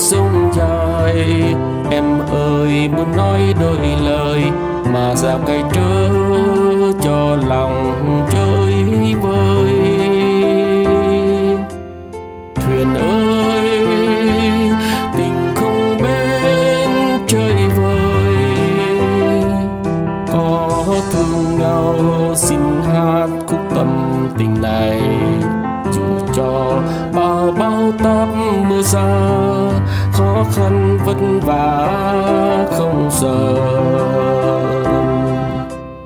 sông trời em ơi, muốn nói đôi lời mà ra cây trớ cho lòng chơi vơi. Thuyền ơi, tình không bên chơi vơi. Có thương nhau, xin hát khúc tâm tình này. Khăn vất vả không sợ,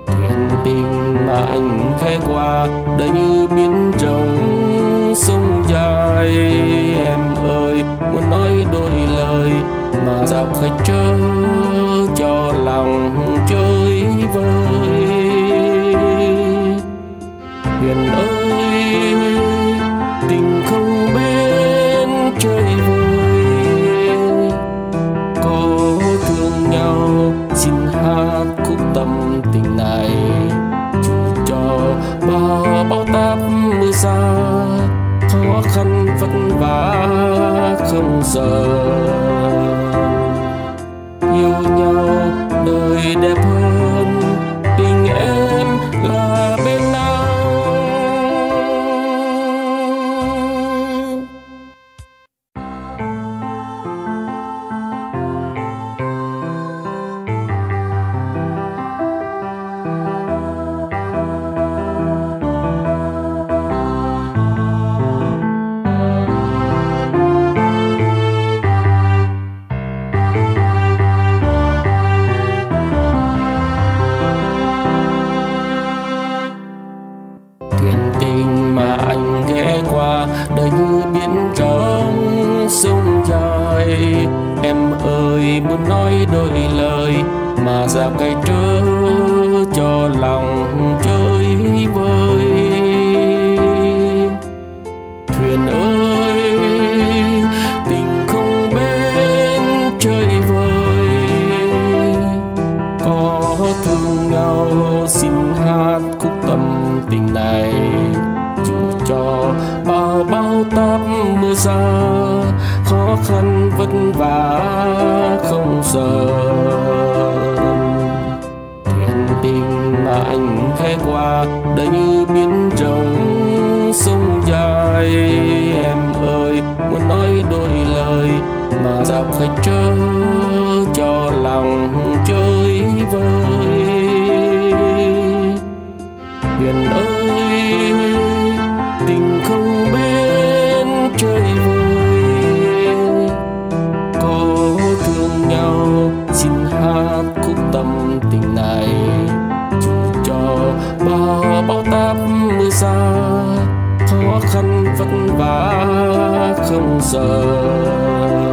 thiên tình mà anh khai qua đã như biến trống sông dài. Em ơi muốn nói đôi lời mà dạo khách trơ cho lòng chơi vơi. Huyền ơi tình không khăn vất vả không giờ ơi muốn nói đôi lời, mà ra cây trớ cho lòng chơi vơi. Thuyền ơi, tình không bên chơi vơi. Có thương nhau, xin hát khúc tâm tình này, dù cho bao bao táp mưa sao khăn vất vả không sợ thiên tình mà anh ghé qua đã như biến trống sông dài. Em ơi, muốn nói đôi lời mà dạo khách trơ cho lòng chơi vơi. Biển ơi, tình không biết khăn vất vả không giờ